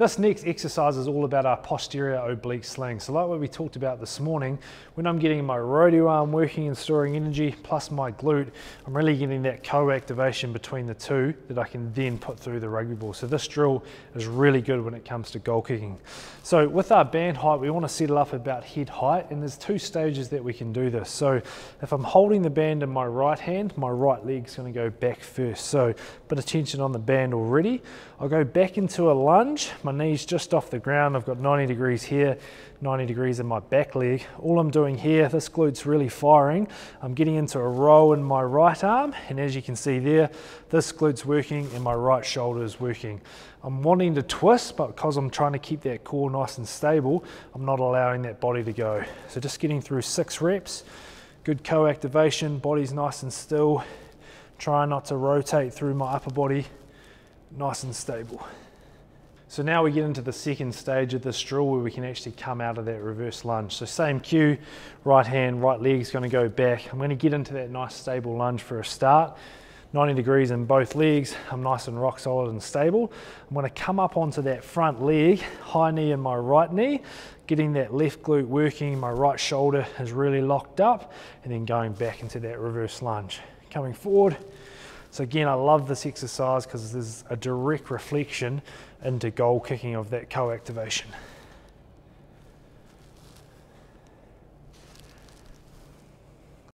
This next exercise is all about our posterior oblique sling. So like what we talked about this morning, when I'm getting my rodeo arm working and storing energy, plus my glute, I'm really getting that co-activation between the two that I can then put through the rugby ball. So this drill is really good when it comes to goal kicking. So with our band height, we want to settle up about head height, and there's two stages that we can do this. So if I'm holding the band in my right hand, my right leg's going to go back first. So bit of tension on the band already. I'll go back into a lunge. My knees just off the ground. I've got 90 degrees here, 90 degrees in my back leg. All I'm doing here, this glute's really firing. I'm getting into a row in my right arm. And as you can see there, this glute's working and my right shoulder is working. I'm wanting to twist, but because I'm trying to keep that core nice and stable, I'm not allowing that body to go. So just getting through six reps, good co-activation, body's nice and still. trying not to rotate through my upper body, nice and stable. So now we get into the second stage of this drill where we can actually come out of that reverse lunge. So same cue, right hand, right leg is going to go back. I'm going to get into that nice stable lunge for a start. 90 degrees in both legs. I'm nice and rock solid and stable. I'm going to come up onto that front leg, high knee in my right knee, getting that left glute working, my right shoulder is really locked up, and then going back into that reverse lunge. Coming forward. So again, I love this exercise because there's a direct reflection into goal kicking of that co-activation.